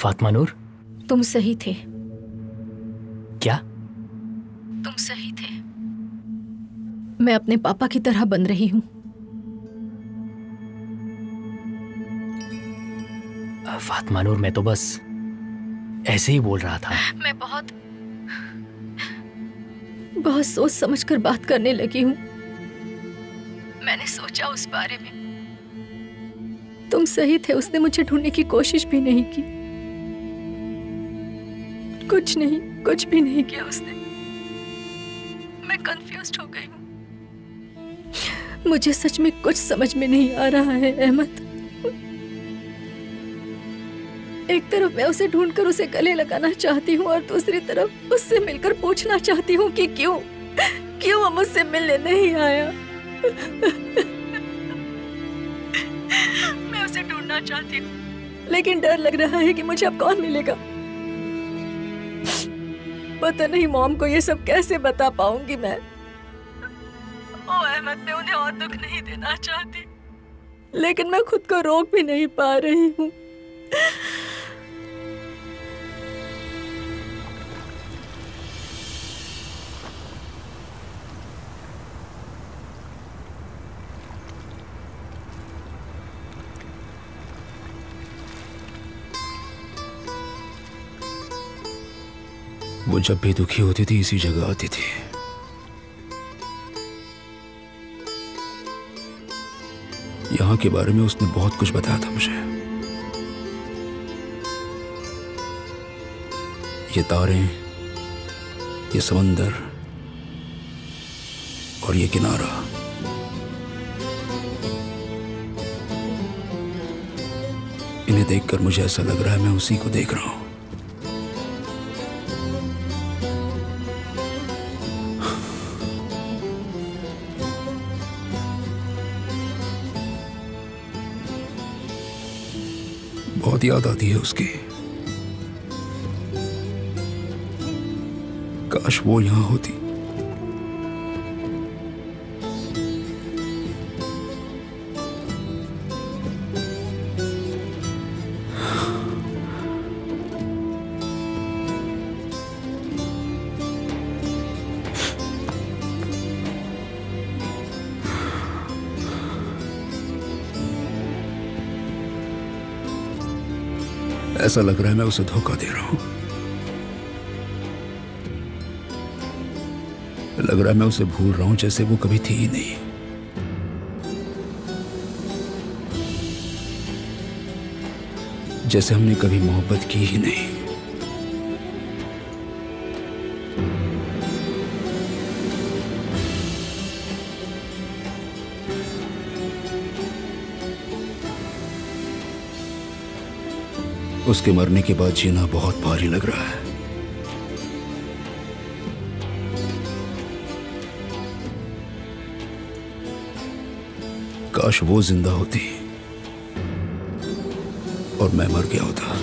फातिमा नूर? तुम सही थे। क्या? तुम सही थे। मैं अपने पापा की तरह बन रही हूँ। फातिमा नूर मैं तो बस ऐसे ही बोल रहा था। मैं बहुत बहुत सोच समझ कर बात करने लगी हूँ। मैंने सोचा उस बारे में। तुम सही थे उसने मुझे ढूँढने की कोशिश भी नहीं की। कुछ नहीं, कुछ भी नहीं किया उसने। मैं कंफ्यूज हो गई हूँ। मुझे सच में कुछ समझ में नहीं आ रहा है, अहमद। एक तरफ़ मैं उसे ढूंढकर उसे गले लगाना चाहती हूँ और दूसरी तरफ़ उससे मिलकर पूछना चाहती हूँ कि क्यों क्यों वो उससे मिलने नहीं आया? मैं उसे ढूंढना चाहती हूँ, लेकिन डर लग रहा है कि मुझे अब कौन मिलेगा। पता नहीं मॉम को ये सब कैसे बता पाऊँगी मैं। ओ अहमद मैं उन्हें और दुख नहीं देना चाहती। लेकिन मैं खुद को रोक भी नहीं पा रही हूँ। वो जब भी दुखी होती थी, इसी जगह आती थी। यहाँ के बारे में उसने बहुत कुछ बताया था मुझे। ये तारे, ये समंदर और ये किनारा। इन्हें देखकर मुझे ऐसा लग रहा है मैं उसी को देख रहा हूँ। बहुत याद आती है उसकी। काश वो यहाँ होती। ऐसा लग रहा है मैं उसे धोखा दे रहा हूँ। लग रहा है मैं उसे भूल रहा हूँ, जैसे वो कभी थी ही नहीं। जैसे हमने कभी मोहब्बत की ही नहीं। उसके मरने के बाद जीना बहुत भारी लग रहा है। काश वो ज़िंदा होती और मैं मर गया होता।